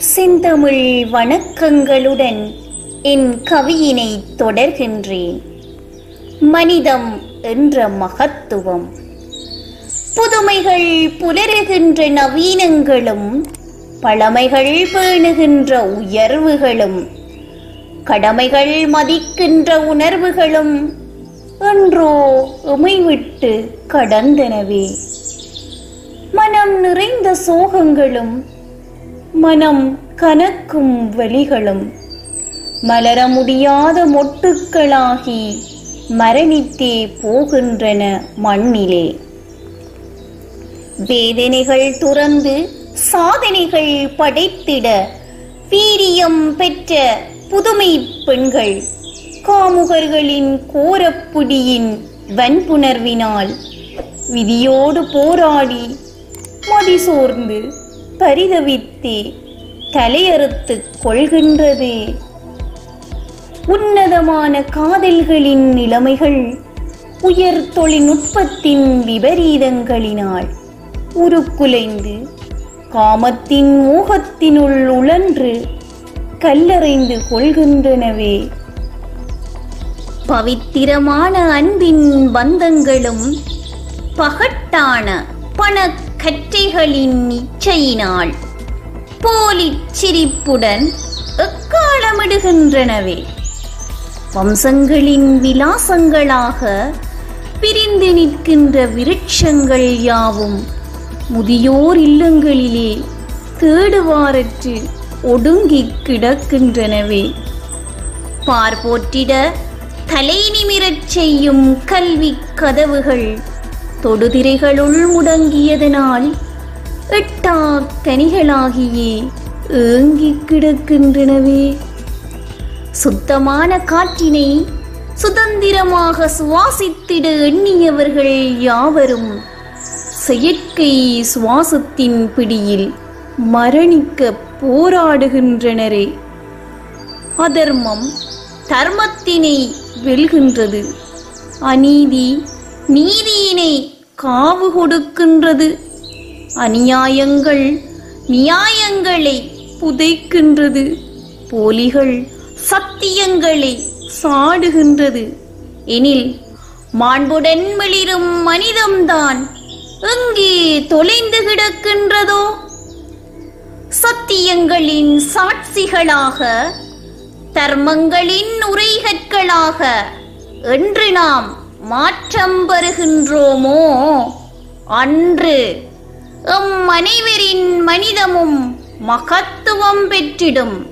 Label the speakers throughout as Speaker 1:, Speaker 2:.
Speaker 1: செந்தமிழ் வணக்கங்களுடன் என் கவியினை தொடர்கின்றேன். மனிதம் என்ற மகத்துவம். புதுமைகள் புலருகின்ற நவீனங்களும் பழமைகள் பேணுகின்ற உயர்வுகளும் கடமைகள் மதிக்கின்ற உணர்வுகளும் என்றோ உமைவிட்டு கடந்தனவே. மனம் நிறைந்த சோகங்களும் மனம் கனக்கும் வழிகளும் மலர முடியாத மொட்டுக்களாகி மரணித்தே போகின்றன மண்ணிலே. வேதனைகள் துறந்து சாதனைகள் படைத்திட வீரியம் பெற்ற புதுமை பெண்கள் காமுகர்களின் கோரப்புடியின் வன்புணர்வினால் விதியோடு போராடி மதிசோர்ந்து பரிதவித்து தலையறுத்து கொள்கின்றது. உன்னதமான காதல்களின் நிலைமைகள் உயர் தொழில்நுட்பத்தின் விபரீதங்களினால் உருக்குலைந்து காமத்தின் மோகத்தினுள் உழன்று கல்லறைந்து கொள்கின்றனவே. பவித்திரமான அன்பின் பந்தங்களும் பகட்டான பண கற்றைகளின் இச்சையினால் போலிச் சிரிப்புடன் எக்காலமிடுகின்றனவே? வம்சங்களின் விலாசங்களாக பிரிந்து நிற்கின்ற விருட்சங்கள் யாவும் முதியோர் இல்லங்களிலே தேடுவாரற்று ஒடுங்கிக் கிடக்கின்றனவே? பார்போற்றிட தலை நிமிரச் செய்யும் கல்வி கதவுகள் தொடுதிரைகளுள் முடங்கியதனால் எட்டா கனிகளாகியே ஏங்கிக் கிடக்கின்றனவே. சுத்தமான காற்றினை சுதந்திரமாக சுவாசித்திட எண்ணியவர்கள் யாவரும் செயற்கை சுவாசத்தின் பிடியில் மரணிக்க போராடுகின்றனரே. அதர்மம் தர்மத்தினை வெல்கின்றது. அநீதி நீதியினை காவு கொடுக்கின்றது. அநியாயங்கள் நியாயங்களை புதைக்கின்றது. போலிகள் சத்தியங்களை சாடுகின்றது. எனில் மாண்புடன் மிளிரும் மனிதம்தான் எங்கே தொலைந்து கிடக்கின்றதோ? சத்தியங்களின் சாட்சிகளாக தர்மங்களின் உரைகற்களாக என்று நாம் மாற்றம் பெறுகின்றோமோ? அன்று எம் அனைவரின் மனிதமும் மகத்துவம் பெற்றிடும்.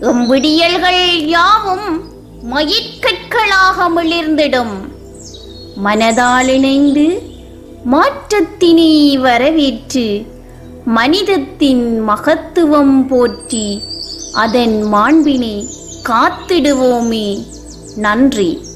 Speaker 1: எம் விடியல்கள் யாவும் மயிர்கற்களாக மிளிர்ந்திடும் மனதால் இணைந்து மாற்றத்தினை வரவேற்று மனிதத்தின் மகத்துவம் போற்றி அதன் மாண்பினை காத்திடுவோமே. நன்றி.